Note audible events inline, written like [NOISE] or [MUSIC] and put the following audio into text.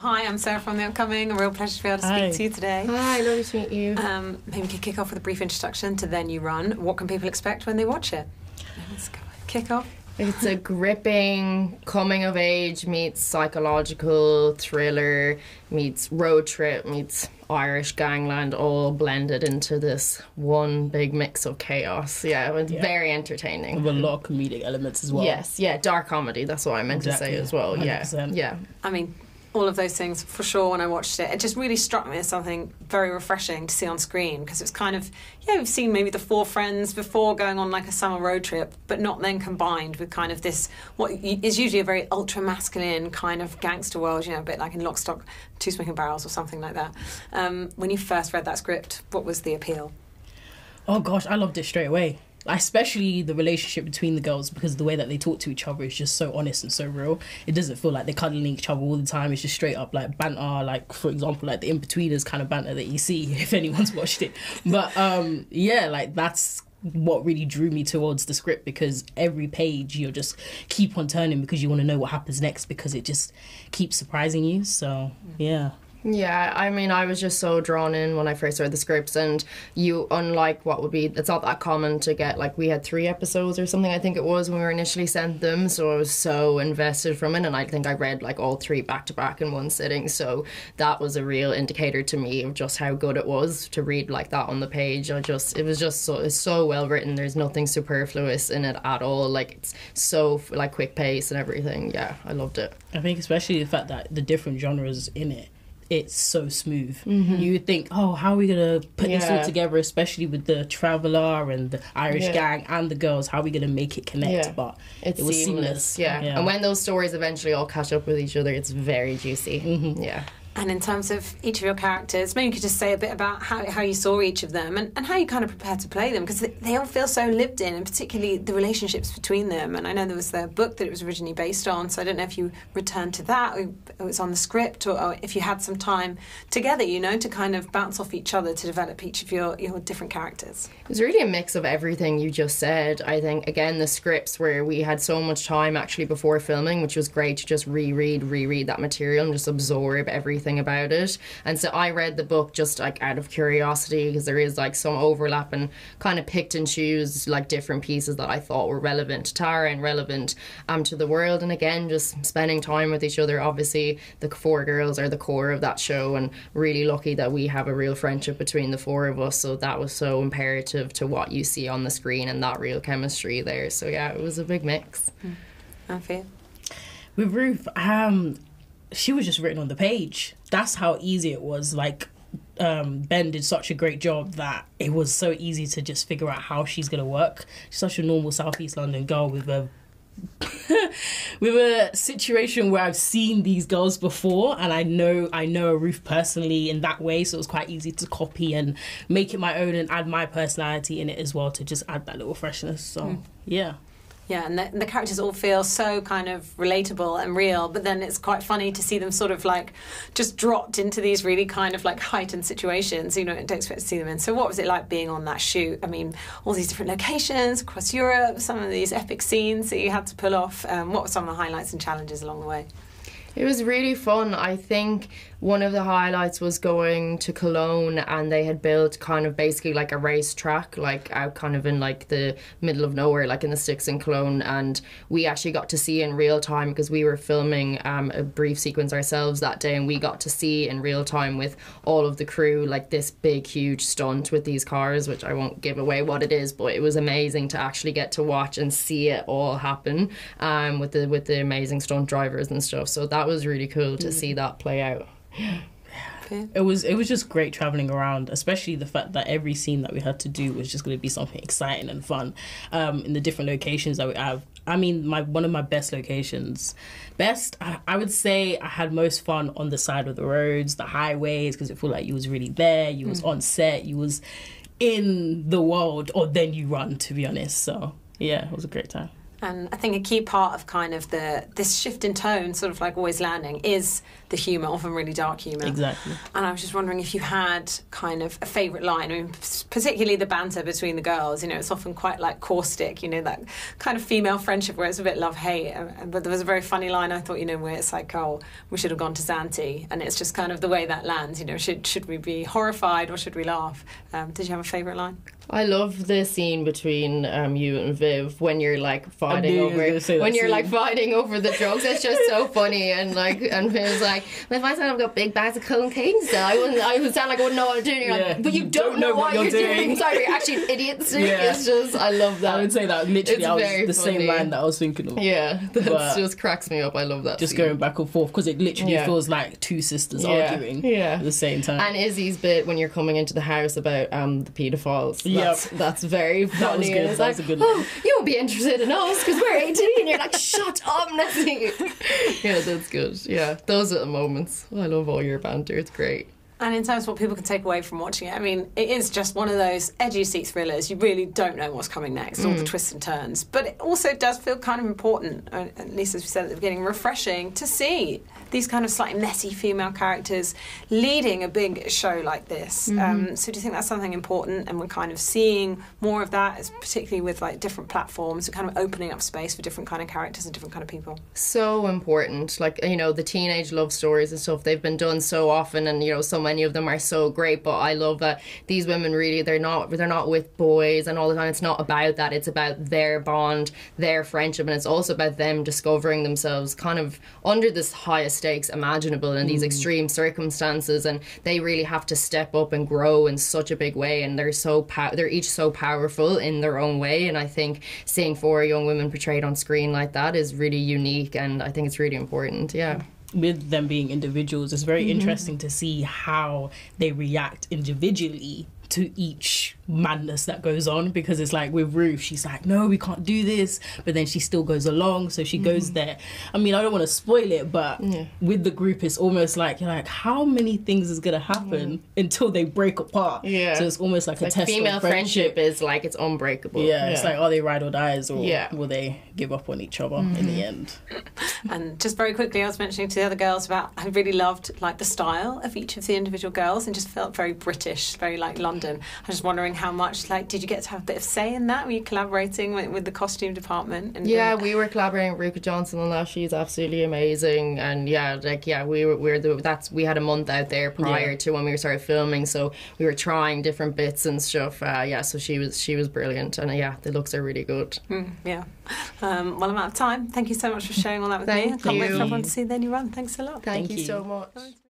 Hi, I'm Sarah from The Upcoming. A real pleasure to be able to Hi. speak to you today. Hi, lovely to meet you. Um, maybe we could kick off with a brief introduction to Then You Run. What can people expect when they watch it? Let's go. Kick off. It's a gripping coming of age meets psychological thriller meets road trip meets Irish gangland all blended into this one big mix of chaos. Yeah, it's Yeah. very entertaining. with a lot of comedic elements as well. Yes, yeah, dark comedy. That's what I meant Exactly, to say as well. Yeah, 100%. yeah. I mean, all of those things for sure when I watched it. It just really struck me as something very refreshing to see on screen because it's kind of, yeah, we've seen maybe the four friends before going on like a summer road trip, but not then combined with kind of this, what is usually a very ultra masculine kind of gangster world, you know, a bit like in Lock, Stock, Two Smoking Barrels or something like that. Um, when you first read that script, what was the appeal? Oh gosh, I loved it straight away. Especially the relationship between the girls because the way that they talk to each other is just so honest and so real. It doesn't feel like they're cuddling each other all the time. It's just straight up like banter, like for example, like the Inbetweeners kind of banter that you see [LAUGHS] if anyone's watched it. But um yeah, like that's what really drew me towards the script because every page you'll just keep on turning because you want to know what happens next because it just keeps surprising you. So yeah. Yeah, I mean, I was just so drawn in when I first read the scripts, and you, unlike what would be, it's not that common to get, like, we had three episodes or something, I think it was, when we were initially sent them, so I was so invested from it, and I think I read, like, all three back to back in one sitting, so that was a real indicator to me of just how good it was to read like that on the page. I just, it was just so, it's so well written, there's nothing superfluous in it at all, like, it's so, like, quick pace and everything. Yeah, I loved it. I think especially the fact that the different genres in it, it's so smooth. Mm-hmm. You would think, oh, how are we gonna put this all together? Especially with the traveler and the Irish Yeah. gang and the girls, how are we gonna make it connect? Yeah. But It's it was seamless. seamless. Yeah. Yeah. And when those stories eventually all catch up with each other, it's very juicy. Mm-hmm. Yeah. And in terms of each of your characters, maybe you could just say a bit about how, how you saw each of them and, and how you kind of prepared to play them because they, all feel so lived in, and particularly the relationships between them. And I know there was the book that it was originally based on, so I don't know if you returned to that or it was on the script or, or if you had some time together, you know, to kind of bounce off each other to develop each of your, your different characters. It was really a mix of everything you just said. I think, again, the scripts where we had so much time actually before filming, which was great to just reread, reread that material and just absorb everything about it. And so I read the book just like out of curiosity because there is like some overlap and kind of picked and choose like different pieces that I thought were relevant to Tara and relevant um, to the world. And again, just spending time with each other. Obviously, the four girls are the core of that show, and really lucky that we have a real friendship between the four of us. So that was so imperative to what you see on the screen and that real chemistry there. So yeah, it was a big mix. I feel. with Ruth, um, she was just written on the page. That's how easy it was. Like um, Ben did such a great job that it was so easy to just figure out how she's gonna work. She's such a normal Southeast London girl with a [LAUGHS] with a situation where I've seen these girls before and I know I know Ruth personally in that way, so it was quite easy to copy and make it my own and add my personality in it as well to just add that little freshness. So yeah. Yeah, and the, the characters all feel so kind of relatable and real, but then it's quite funny to see them sort of like just dropped into these really kind of like heightened situations, you know, don't expect to see them in. So, what was it like being on that shoot? I mean, all these different locations across Europe, some of these epic scenes that you had to pull off. Um, what were some of the highlights and challenges along the way? It was really fun. I think one of the highlights was going to Cologne and they had built kind of basically like a race track, like out kind of in like the middle of nowhere, like in the sticks in Cologne. And we actually got to see in real time because we were filming um, a brief sequence ourselves that day and we got to see in real time with all of the crew like this big, huge stunt with these cars, which I won't give away what it is, but it was amazing to actually get to watch and see it all happen um, with the with the amazing stunt drivers and stuff. So that was really cool to see that play out. it was it was just great traveling around especially the fact that every scene that we had to do was just going to be something exciting and fun um, in the different locations that we have. I mean my one of my best locations best i, I would say i had most fun on the side of the roads the highways because it felt like you was really there you was on set you was in the world or then you run to be honest. So yeah it was a great time And I think a key part of kind of the this shift in tone, sort of like always landing, is the humour, often really dark humour. Exactly. And I was just wondering if you had kind of a favourite line. I mean, particularly the banter between the girls. You know, it's often quite like caustic. You know, that kind of female friendship where it's a bit love hate. But there was a very funny line I thought, you know, where it's like, oh, we should have gone to Zante, and it's just kind of the way that lands. You know, should should we be horrified or should we laugh? Um, did you have a favourite line? I love the scene between um, you and Viv when you're like fighting over when you're like fighting over the drugs. It's just so [LAUGHS] funny and like and Viv's like, if I said I've got big bags of cocaine, so I wouldn't. I would sound like I wouldn't know what I'm doing. You're Yeah. like, but you, You don't, know, what, you're doing. doing. Sorry, you're actually an idiot. [LAUGHS] Yeah. It's just I love that. I would say that literally It's I was the funny. same line that I was thinking of. yeah, [LAUGHS] that just cracks me up. I love that. Just scene. going back and forth because it literally Yeah. feels like two sisters Yeah. arguing Yeah. at the same time. And Izzy's bit when you're coming into the house about um the paedophiles. Yep. That's, that's very funny. was good, it's like, was a good oh, line. you won't be interested in us because we're 18. And you're like, shut up, Nessie. [LAUGHS] yeah, that's good. Yeah, those are the moments. I love all your banter. It's great. And in terms of what people can take away from watching it, I mean, it is just one of those edgy seat thrillers. You really don't know what's coming next, all the twists and turns. But it also does feel kind of important, uh, at least as we said at the beginning, refreshing to see these kind of slightly messy female characters leading a big show like this. Um, so do you think that's something important? And we're kind of seeing more of that, as particularly with like different platforms, kind of opening up space for different kind of characters and different kind of people. So important. Like, you know, the teenage love stories and stuff, they've been done so often and, you know, so many of them are so great. But I love that these women really, they're not, they're not with boys and all the time. It's not about that. It's about their bond, their friendship. And it's also about them discovering themselves kind of under this highest stakes imaginable in these mm. extreme circumstances. And they really have to step up and grow in such a big way. And they're so, pow- they're each so powerful in their own way. And I think seeing four young women portrayed on screen like that is really unique. And I think it's really important. Yeah. with them being individuals, it's very mm-hmm. interesting to see how they react individually to each madness that goes on because it's like with Ruth, she's like, no, we can't do this, but then she still goes along, so she goes mm-hmm. there. I mean, I don't want to spoil it, but with the group, it's almost like you're like, how many things is gonna happen mm-hmm. until they break apart? Yeah. So it's almost like, a Like test female friendship. friendship is like it's unbreakable. Yeah, it's like are they ride or dies, or Yeah. will they give up on each other in the mm-hmm. end? [LAUGHS] And just very quickly, I was mentioning to the other girls about I really loved like the style of each of the individual girls and just felt very British, very like London. I was just wondering how much like did you get to have a bit of say in that? Were you collaborating with, with the costume department? And, Yeah, and- we were collaborating with Ruka Johnson on that. She's absolutely amazing, and yeah, like yeah, we were we were the that's we had a month out there prior Yeah. to when we started filming, so we were trying different bits and stuff. Uh, yeah, so she was she was brilliant, and uh, yeah, the looks are really good. Mm, yeah. Um, well, I'm out of time. Thank you so much for sharing all that with me. I can't wait for everyone to see Then You Run. Thanks a lot. Thank, Thank you you. so much.